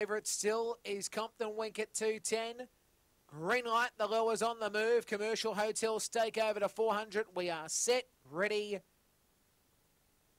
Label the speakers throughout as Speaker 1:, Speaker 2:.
Speaker 1: Favourite still is Compton Wink at 210. Green light, the lures on the move. Commercial Hotel stake over to 400. We are set, ready,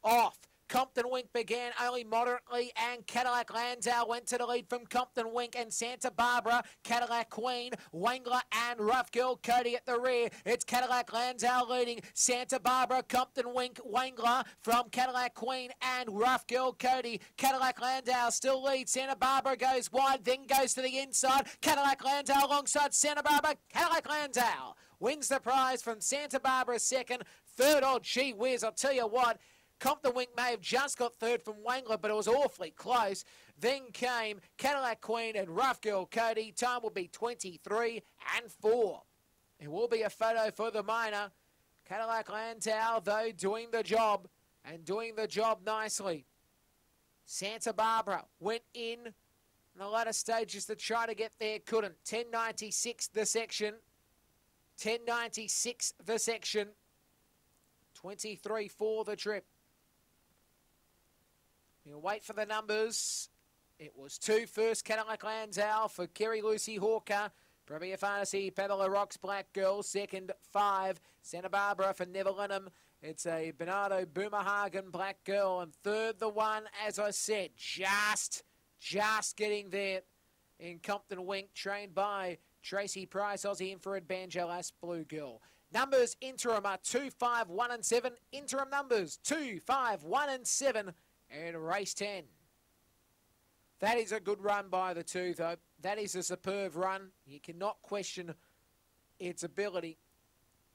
Speaker 1: off. Compton Wink began only moderately, and Cadillac Landau went to the lead from Compton Wink and Santa Barbara, Cadillac Queen, Wangler, and Rough Girl Cody at the rear. It's Cadillac Landau leading, Santa Barbara, Compton Wink, Wangler from Cadillac Queen and Rough Girl Cody. Cadillac Landau still leads. Santa Barbara goes wide, then goes to the inside. Cadillac Landau alongside Santa Barbara. Cadillac Landau wins the prize from Santa Barbara second. Third odd, she whiz. I'll tell you what. Compton Wink may have just got third from Wangler, but it was awfully close. Then came Cadillac Queen and Rough Girl Cody. Time will be 23 and 4. It will be a photo for the minor. Cadillac Landau, though, doing the job and doing the job nicely. Santa Barbara went in in the latter stages to try to get there, couldn't. 1096 the section. 1096 the section. 23 for the trip. We'll wait for the numbers. It was two first Cadillac Lansdale for Kerry Lucy Hawker. Premier Fantasy, Pamela Rocks, Black Girl. Second, five, Santa Barbara for Never Lenham. It's a Bernardo Boomerhagen, Black Girl. And third, the one, as I said, just, just getting there in Compton Wink, trained by Tracy Price, Aussie Infrared Banjo Lass, Blue Girl. Numbers interim are 2, 5, 1 and 7. Interim numbers 2, 5, 1 and 7 and race 10. That is a good run by the two, though. That is a superb run. You cannot question its ability.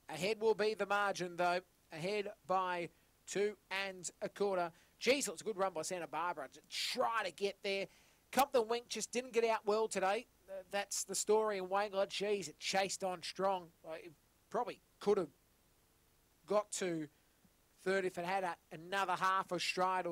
Speaker 1: Ahead will be the margin, though. Ahead by two and a quarter. Geez, it's a good run by Santa Barbara to try to get there. Compton Wink just didn't get out well today. Uh, that's the story in Wangler. Geez, it chased on strong. It probably could have got to third if it had a, another half a stride or